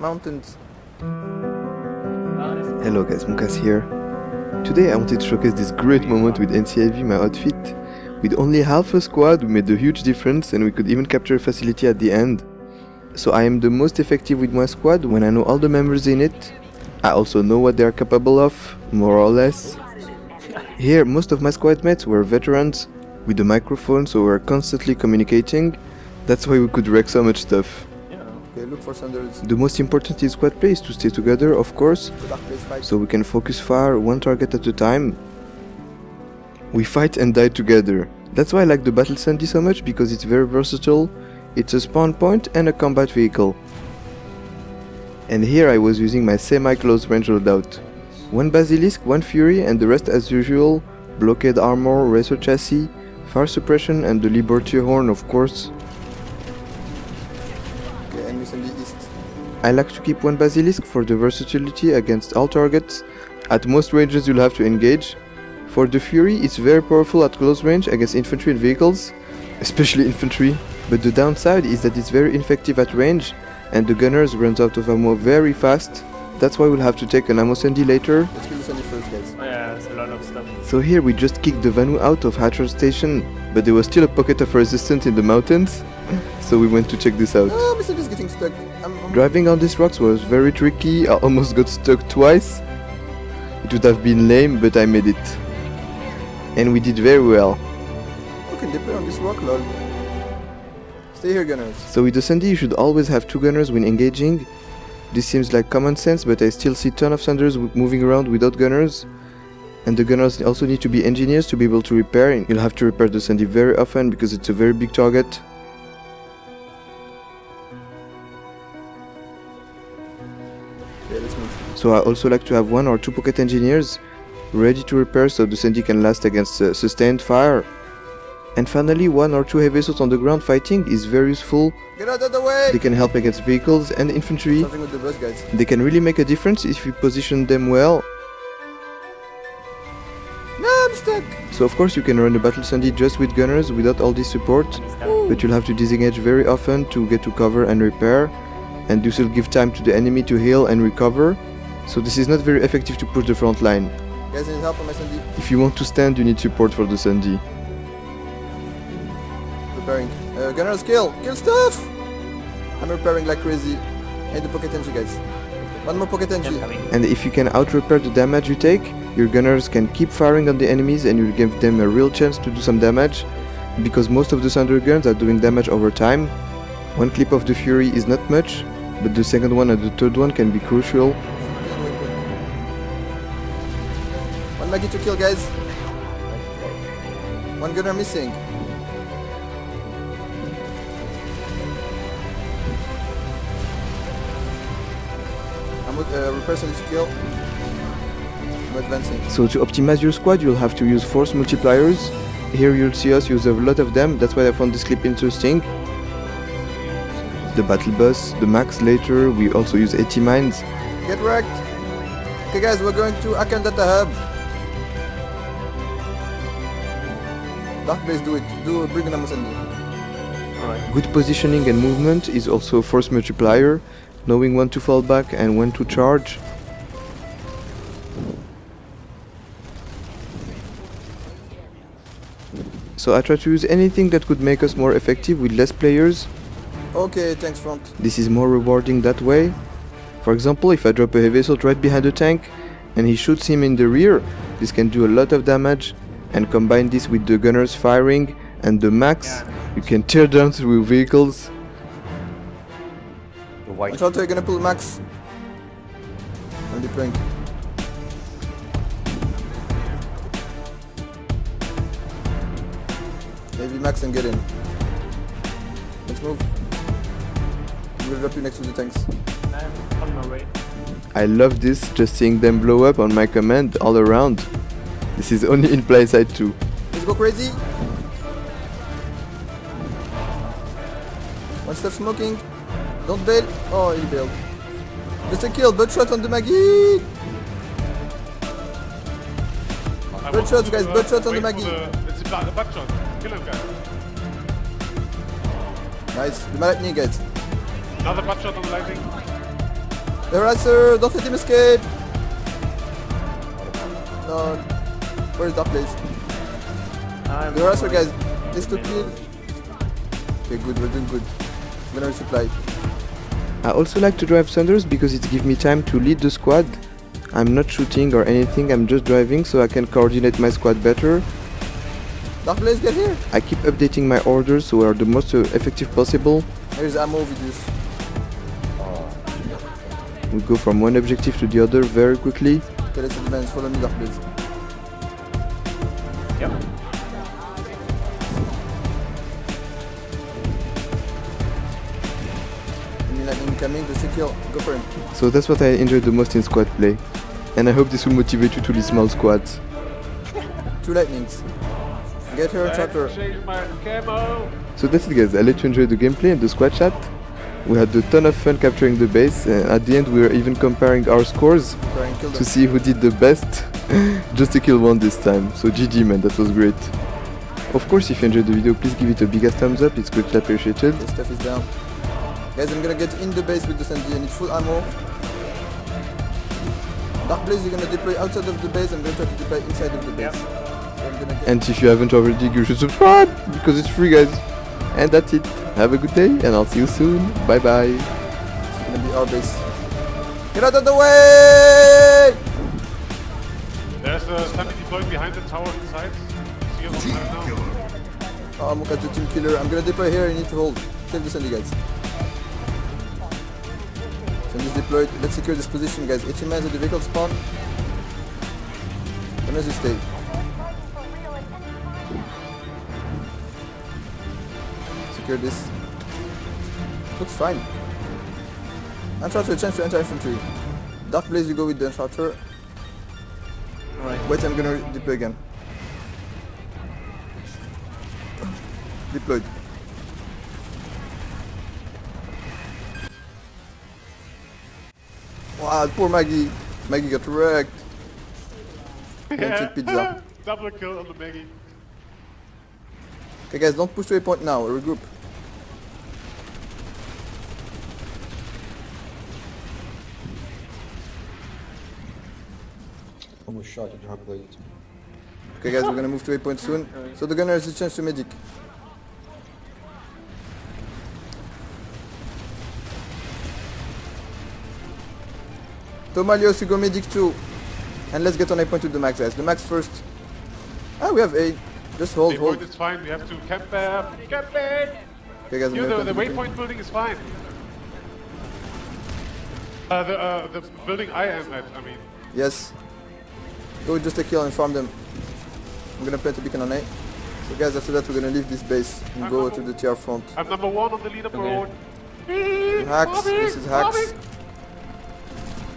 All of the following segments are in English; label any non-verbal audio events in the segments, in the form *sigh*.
Mountains. Hello guys, Moukass here. Today I wanted to showcase this great moment with NCIV, my outfit. With only half a squad we made a huge difference and we could even capture a facility at the end. So I am the most effective with my squad when I know all the members in it. I also know what they are capable of, more or less. Here most of my squad mates were veterans with a microphone so we were constantly communicating. That's why we could wreck so much stuff. The most important in squad play is to stay together, of course, The dark place fight. so we can focus fire one target at a time. We fight and die together. That's why I like the Battle Sundy so much because it's very versatile. It's a spawn point and a combat vehicle. And here I was using my semi-close range loadout. One Basilisk, one Fury and the rest as usual, blockade armor, racer chassis, fire suppression and the Liberty Horn of course. I like to keep one Basilisk for the versatility against all targets. At most ranges you'll have to engage. For the Fury, it's very powerful at close range against infantry and vehicles, especially infantry. But the downside is that it's very ineffective at range, and the gunners runs out of ammo very fast. That's why we'll have to take an ammo Sundy later. Let's kill the Sundy first, guys. Oh yeah, it's a lot of stuff. So here we just kicked the Vanu out of Hatcher Station, but there was still a pocket of resistance in the mountains, *laughs* so we went to check this out. Oh, Mr. is getting stuck. I'm, I'm Driving on these rocks was very tricky, I almost got stuck twice. It would have been lame, but I made it. And we did very well. How can they play on this rock, lol? Stay here, gunners. So with the Sundy you should always have two gunners when engaging. This seems like common sense, but I still see ton of Sanders moving around without gunners. And the gunners also need to be engineers to be able to repair. You'll have to repair the Sundy very often because it's a very big target. So I also like to have one or two pocket engineers ready to repair so the Sundy can last against uh, sustained fire. And finally, one or two heavy assault on the ground fighting is very useful. Get out of the way! They can help against vehicles and infantry. The bus, guys. They can really make a difference if you position them well. No, I'm stuck! So of course you can run the battle Sundy just with gunners without all this support, but you'll have to disengage very often to get to cover and repair, and this will give time to the enemy to heal and recover. So this is not very effective to push the front line. Guys, need help on my Sundy. If you want to stand, you need support for the Sundy. Repairing. Uh, gunners, kill! Kill stuff! I'm repairing like crazy. And the pocket engine, guys. One more pocket engine. coming. And if you can out-repair the damage you take, your gunners can keep firing on the enemies and you'll give them a real chance to do some damage, because most of the Thunder guns are doing damage over time. One clip of the Fury is not much, but the second one and the third one can be crucial. One Maggie to kill, guys. One gunner missing. I'm with uh, Sundy to kill. I'm advancing. So to optimize your squad, you'll have to use force multipliers. Here you'll see us use a lot of them, that's why I found this clip interesting. The battle bus, the max later, we also use AT mines. Get wrecked! Okay guys, we're going to Akandata Hub. Dark Blaze, do it. Do bring an Sundy. Alright. Good positioning and movement is also a force multiplier, knowing when to fall back and when to charge. So I try to use anything that could make us more effective with less players. Okay, thanks front. This is more rewarding that way. For example, if I drop a heavy assault right behind the tank and he shoots him in the rear, this can do a lot of damage and combine this with the gunners firing and the max, you can tear down through vehicles. The white. Watch out, you're gonna pull Max. I'm deploying. Maybe Max and get in. Let's move. We'll drop you next to the tanks. I'm on my way. I love this, just seeing them blow up on my command all around. This is only in Planetside 2. Let's go crazy! One step smoking. Don't bail. Oh, he bailed. Just a kill. Butt shot on the Maggie. I Bird want shots, guys, uh, bird shots on the Maggie. the- It's a back, back shot. Kill him, guys. Nice. The Malakni, guys. Another back shot on the lightning. The harasser, don't let him escape! No. Where's that place? I'm The on harasser my guys, way. is to kill. Okay, good, we're doing good. I'm gonna resupply. I also like to drive Thunders because it gives me time to lead the squad. I'm not shooting or anything, I'm just driving so I can coordinate my squad better. Dark Blaze, get here! I keep updating my orders so are the most uh, effective possible. Here's ammo videos. We go from one objective to the other very quickly. Okay, let's advance. Follow me, Dark Blaze. Yep. Enemy lightning coming, just a kill. Go for him. So that's what I enjoy the most in squad play. And I hope this will motivate you to lead small squads. *laughs* Two lightnings. Get her, chapter. Change my camo. So that's it guys, I let you enjoy the gameplay and the squad chat. We had a ton of fun capturing the base and at the end we were even comparing our scores Try and kill to see who did the best. *laughs* Just to kill one this time, so GG man, that was great. Of course if you enjoyed the video please give it a big ass thumbs up, it's greatly appreciated. The stuff is down. Guys, I'm gonna get in the base with the SMG. I need full ammo. Dark Blaze, you're gonna deploy outside of the base. I'm gonna try to deploy inside of the base. Yep. So I'm gonna get And if you haven't already, you should subscribe because it's free guys. And that's it. Have a good day and I'll see you soon. Bye bye. It's gonna be our base. Get out of the way! Uh, somebody deployed behind the tower inside. See us on. Oh, I'm to team killer. I'm gonna deploy here. You need to hold. Save the Sundy guys. Sundy's deployed. Let's secure this position, guys. 18 mans at the vehicle spawn. Does you stay? Secure this. Looks fine. Uncharter, chance to enter infantry. Dark Blaze, you go with the Uncharter. Alright. Wait, I'm gonna deploy again. Deployed. Wow, poor Maggie. Maggie got wrecked. Can't pizza. *laughs* Double kill on the Maggie. Okay guys, don't push to a point now, regroup. Almost shot at Dark Blade. Okay guys, we're gonna move to a point soon. So the gunner has a chance to medic. Tomalios, you go medic too. And let's get on a point with the max guys. The max first. Ah, we have A. Just hold, The hold. point is fine. We have to camp there. Camp there. Okay guys, I'm gonna the, the waypoint building is fine. Uh, the uh, the building I am at. I mean, Yes. Go just a kill and farm them. I'm gonna plant a beacon on A. So guys, after that we're gonna leave this base and go to the TR front. I'm number one on the leaderboard. Hacks, this is hacks.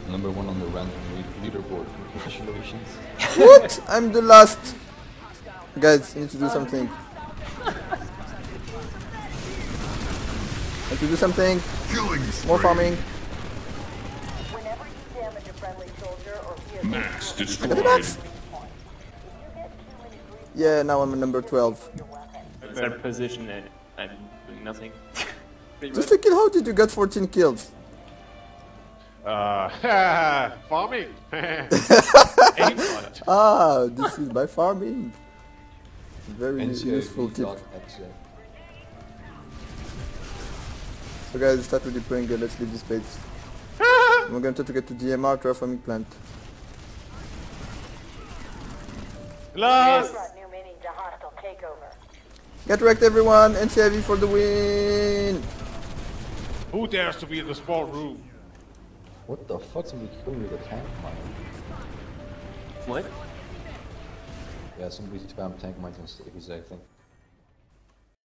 Number one on the random lead- leaderboard. Congratulations. What? I'm the last. Guys, you need to do something. *laughs* Need to do something. More farming. Whenever you damage a friendly soldier or vehicle, Max I got the destroyed. max. Yeah, now I'm at number 12. It's our position and I'm doing nothing. *laughs* Just much. a kill, how did you get 14 kills? Uh, *laughs* farming. *laughs* Ah, this is by farming. Very useful tip. So guys, start with deploying, uh, let's leave this base. We're gonna try to get to DMR terraforming plant. Last. brought new meaning to hostile takeover. Get wrecked everyone, NCIV for the win! Who dares to be in the sport room? What the fuck? Somebody killed me with a tank mine. What? Yeah, somebody spammed tank mines on stages, I think.